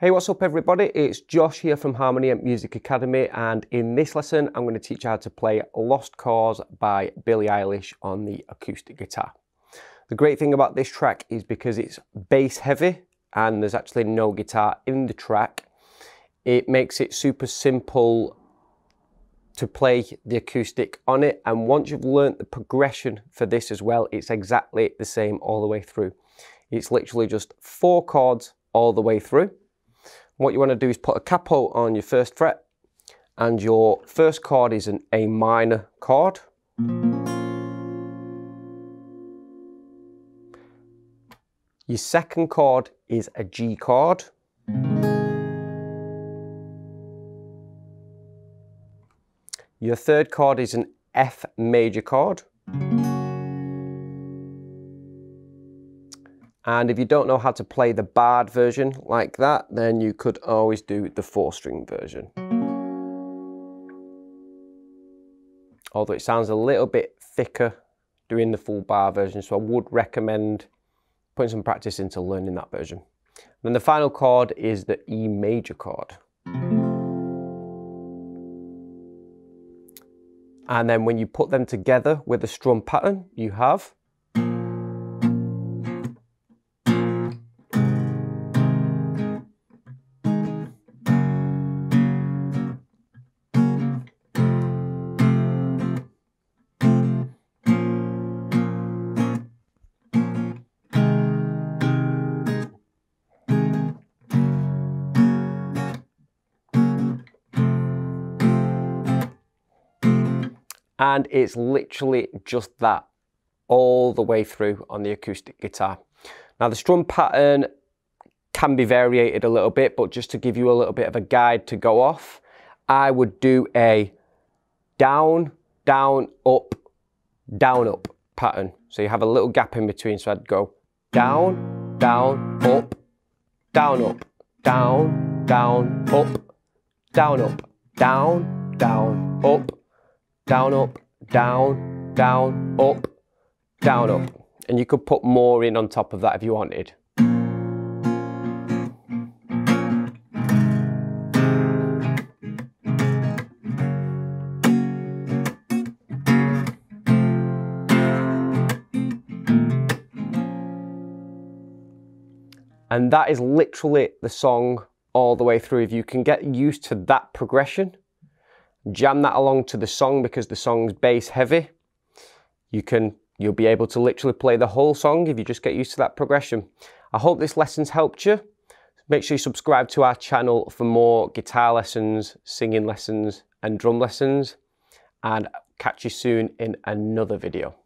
Hey, what's up everybody? It's Josh here from Harmony Ent Music Academy and in this lesson I'm going to teach you how to play Lost Cause by Billie Eilish on the acoustic guitar. The great thing about this track is because it's bass heavy and there's actually no guitar in the track, it makes it super simple to play the acoustic on it and once you've learnt the progression for this as well, it's exactly the same all the way through. It's literally just four chords all the way through what you want to do is put a capo on your first fret and your first chord is an A minor chord. Your second chord is a G chord. Your third chord is an F major chord. And if you don't know how to play the barred version like that, then you could always do the four string version. Although it sounds a little bit thicker doing the full bar version, so I would recommend putting some practice into learning that version. And then the final chord is the E major chord. And then when you put them together with the strum pattern, you have and it's literally just that all the way through on the acoustic guitar. Now the strum pattern can be variated a little bit, but just to give you a little bit of a guide to go off, I would do a down, down, up, down, up pattern. So you have a little gap in between. So I'd go down, down, up, down, up, down, down, up, down, up, down, down, up, down, up, down, down, up, down, up. And you could put more in on top of that if you wanted. And that is literally the song all the way through. If you can get used to that progression, jam that along to the song because the song's bass heavy. You can, you'll be able to literally play the whole song if you just get used to that progression. I hope this lesson's helped you. Make sure you subscribe to our channel for more guitar lessons, singing lessons and drum lessons and catch you soon in another video.